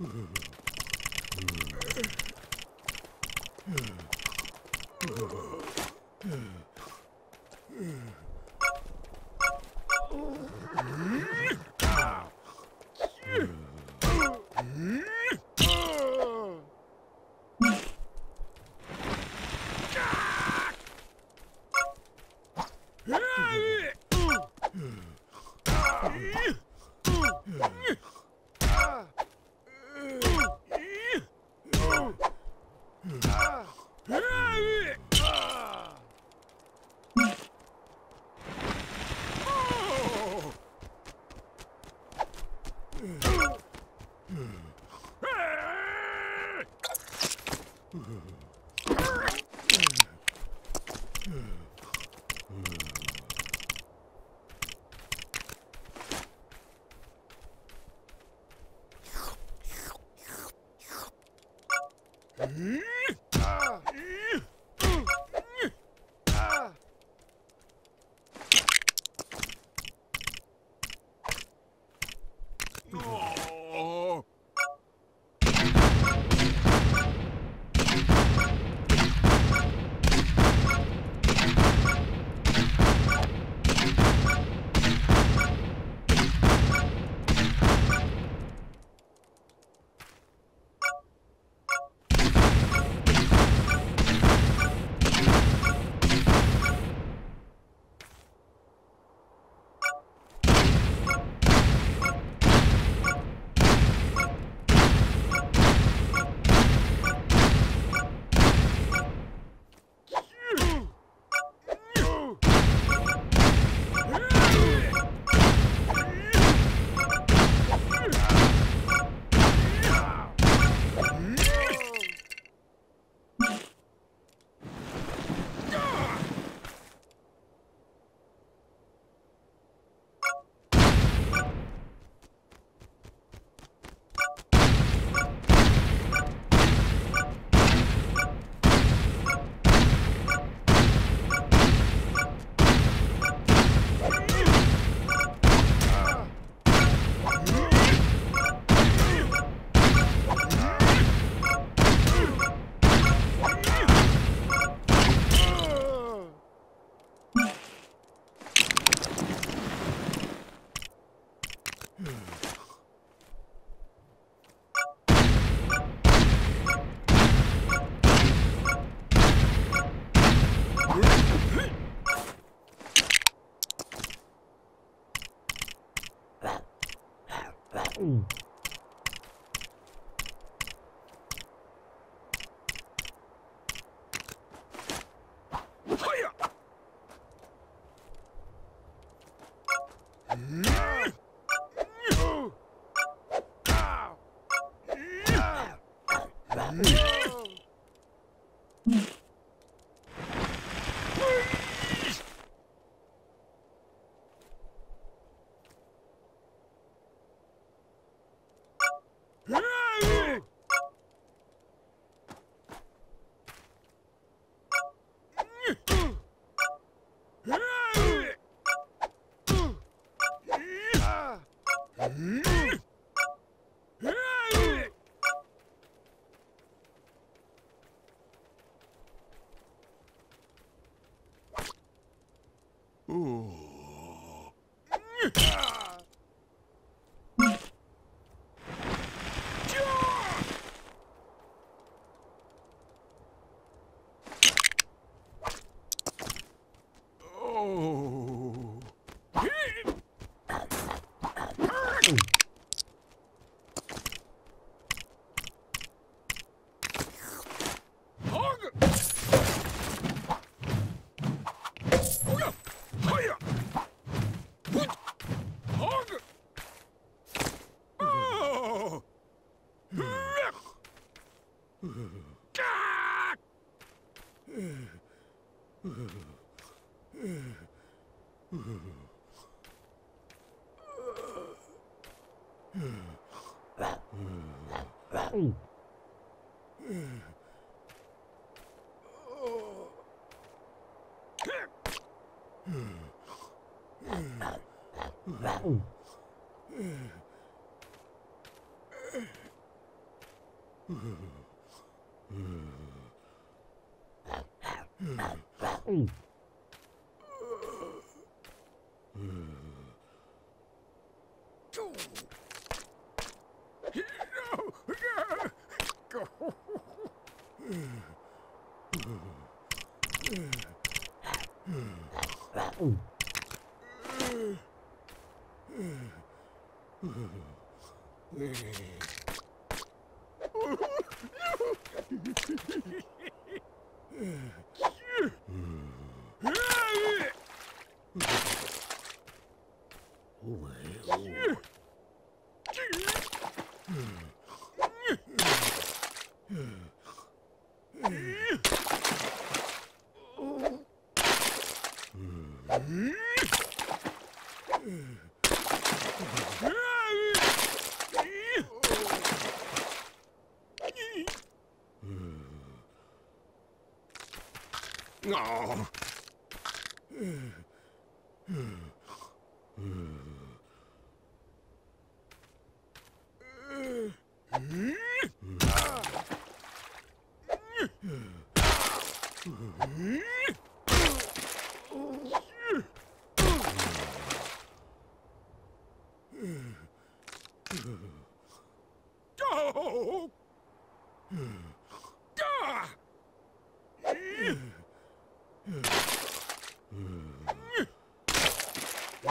Yeah. Hmm? Ooh. Mm. Oh. Go!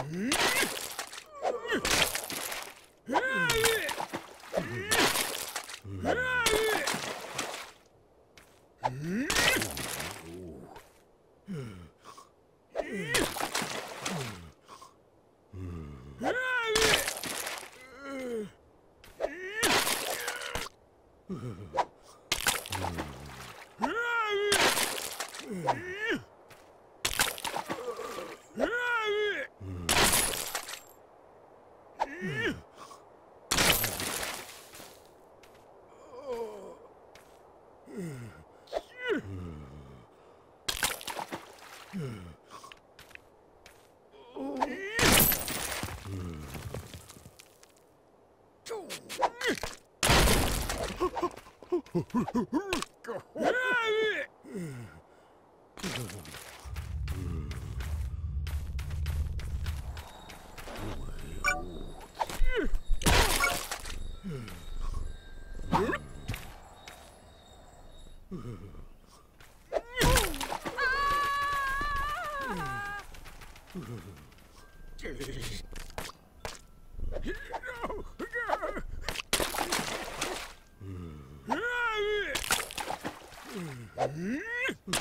Mm-hmm. Yeah, yeah. Mm-hmm.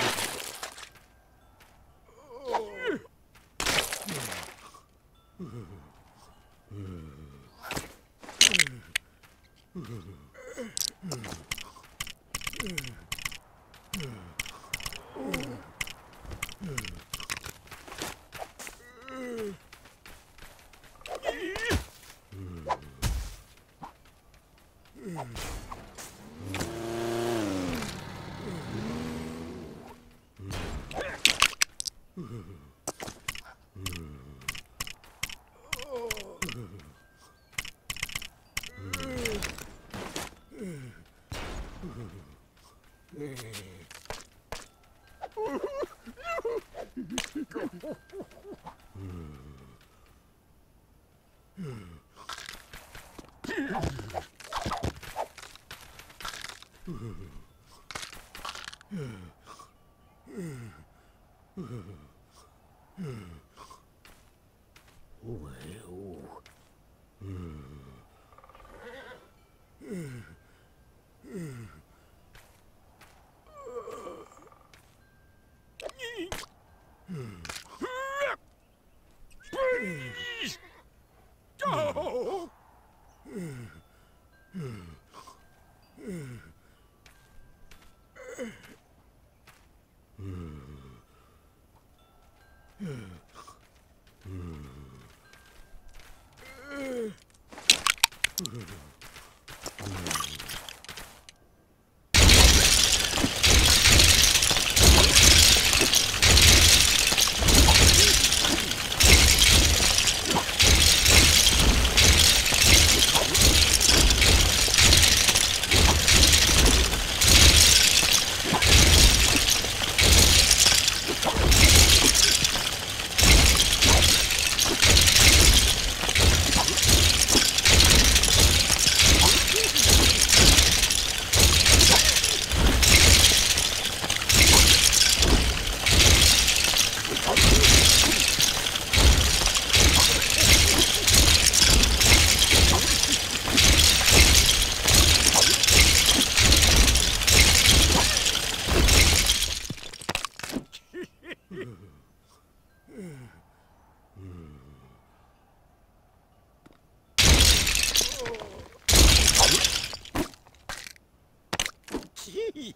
ひ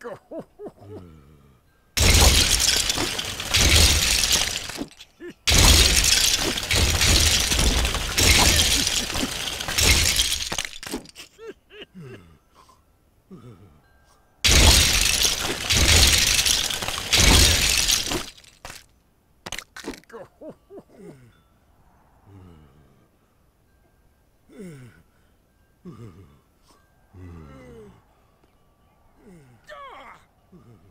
Please! Mm-hmm.